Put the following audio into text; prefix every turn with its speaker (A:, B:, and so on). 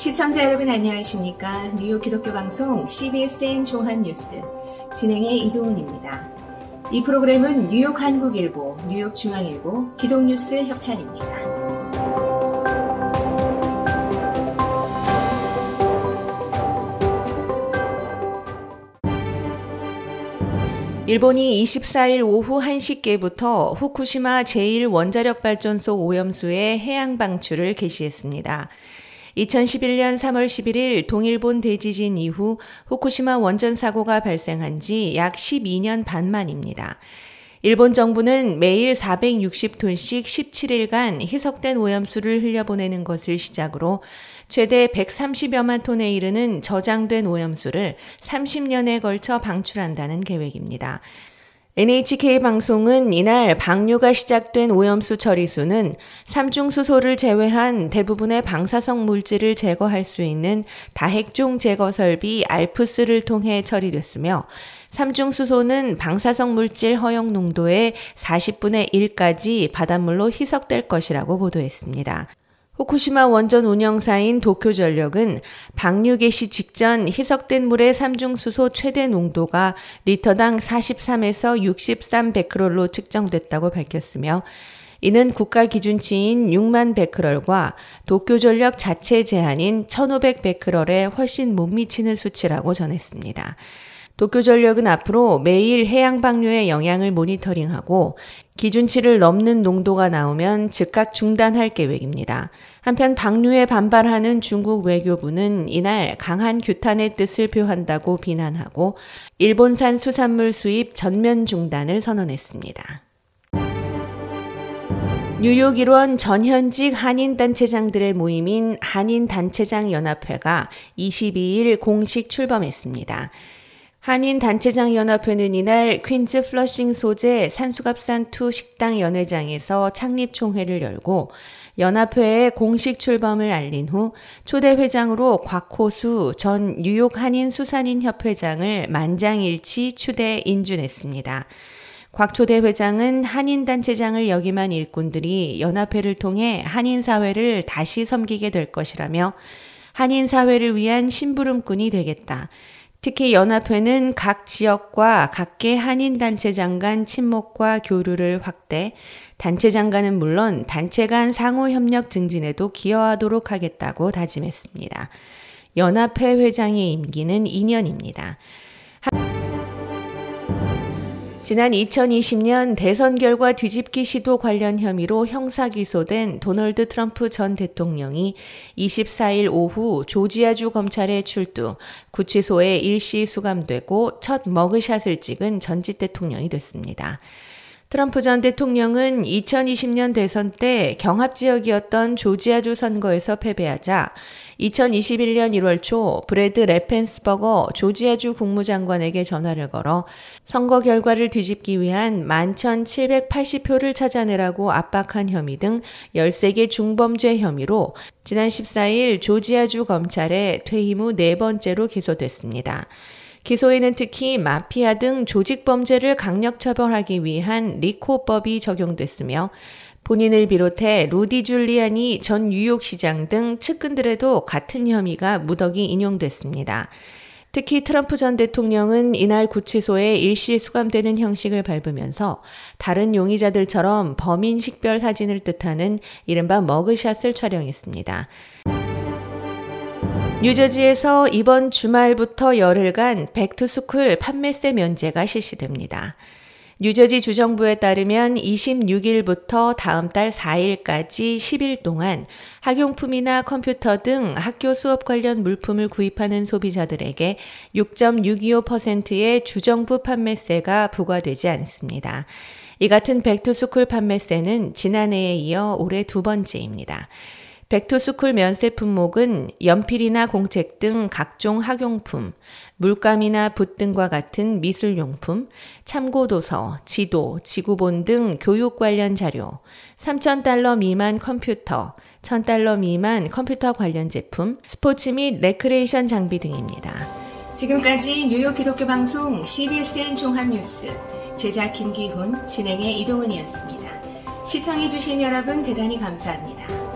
A: 시청자 여러분 안녕하십니까? 뉴욕 기독교 방송 CBSN 종합뉴스 진행의 이동훈입니다. 이 프로그램은 뉴욕 한국일보, 뉴욕 중앙일보, 기독뉴스 협찬입니다. 일본이 24일 오후 1시께부터 후쿠시마 제1원자력발전소 오염수의 해양 방출을 개시했습니다. 2011년 3월 11일 동일본 대지진 이후 후쿠시마 원전 사고가 발생한 지 약 12년 반 만입니다. 일본 정부는 매일 460톤씩 17일간 희석된 오염수를 흘려보내는 것을 시작으로 최대 130여만 톤에 이르는 저장된 오염수를 30년에 걸쳐 방출한다는 계획입니다. NHK 방송은 이날 방류가 시작된 오염수 처리수는 삼중수소를 제외한 대부분의 방사성 물질을 제거할 수 있는 다핵종 제거 설비 알프스를 통해 처리됐으며 삼중수소는 방사성 물질 허용 농도의 40분의 1까지 바닷물로 희석될 것이라고 보도했습니다. 후쿠시마 원전 운영사인 도쿄전력은 방류 개시 직전 희석된 물의 삼중수소 최대 농도가 리터당 43에서 63 베크롤로 측정됐다고 밝혔으며 이는 국가 기준치인 6만 베크럴과 도쿄전력 자체 제한인 1500 베크럴에 훨씬 못 미치는 수치라고 전했습니다. 도쿄전력은 앞으로 매일 해양 방류의 영향을 모니터링하고 기준치를 넘는 농도가 나오면 즉각 중단할 계획입니다. 한편 방류에 반발하는 중국 외교부는 이날 강한 규탄의 뜻을 표한다고 비난하고 일본산 수산물 수입 전면 중단을 선언했습니다. 뉴욕 일원 전현직 한인단체장들의 모임인 한인단체장연합회가 22일 공식 출범했습니다. 한인단체장연합회는 이날 퀸즈 플러싱 소재 산수갑산2 식당 연회장에서 창립총회를 열고 연합회의 공식 출범을 알린 후 초대 회장으로 곽호수 전 뉴욕 한인 수산인 협회장을 만장일치 추대 인준했습니다. 곽 초대 회장은 한인단체장을 역임한 일꾼들이 연합회를 통해 한인사회를 다시 섬기게 될 것이라며 한인사회를 위한 심부름꾼이 되겠다. 특히 연합회는 각 지역과 각계 한인단체장 간 친목과 교류를 확대, 단체장 간은 물론 단체 간 상호협력 증진에도 기여하도록 하겠다고 다짐했습니다. 연합회 회장의 임기는 2년입니다. 지난 2020년 대선 결과 뒤집기 시도 관련 혐의로 형사 기소된 도널드 트럼프 전 대통령이 24일 오후 조지아주 검찰에 출두, 구치소에 일시 수감되고 첫 머그샷을 찍은 전직 대통령이 됐습니다. 트럼프 전 대통령은 2020년 대선 때 경합 지역이었던 조지아주 선거에서 패배하자 2021년 1월 초 브래드 레펜스버거 조지아주 국무장관에게 전화를 걸어 선거 결과를 뒤집기 위한 11,780표를 찾아내라고 압박한 혐의 등 13개 중범죄 혐의로 지난 14일 조지아주 검찰에 퇴임 후 네 번째로 기소됐습니다. 기소에는 특히 마피아 등 조직 범죄를 강력 처벌하기 위한 리코법이 적용됐으며 본인을 비롯해 루디 줄리안이 전 뉴욕시장 등 측근들에도 같은 혐의가 무더기 인용됐습니다. 특히 트럼프 전 대통령은 이날 구치소에 일시 수감되는 형식을 밟으면서 다른 용의자들처럼 범인 식별 사진을 뜻하는 이른바 머그샷을 촬영했습니다. 뉴저지에서 이번 주말부터 열흘간 back to school 판매세 면제가 실시됩니다. 뉴저지 주정부에 따르면 26일부터 다음 달 4일까지 10일 동안 학용품이나 컴퓨터 등 학교 수업 관련 물품을 구입하는 소비자들에게 6.625%의 주정부 판매세가 부과되지 않습니다. 이 같은 back to school 판매세는 지난해에 이어 올해 두 번째입니다. back to school 면세 품목은 연필이나 공책 등 각종 학용품, 물감이나 붓 등과 같은 미술용품, 참고도서, 지도, 지구본 등 교육 관련 자료, 3,000달러 미만 컴퓨터, 1,000달러 미만 컴퓨터 관련 제품, 스포츠 및 레크레이션 장비 등입니다. 지금까지 뉴욕 기독교 방송 CBSN 종합뉴스 제작 김기훈, 진행의 이동은이었습니다. 시청해주신 여러분 대단히 감사합니다.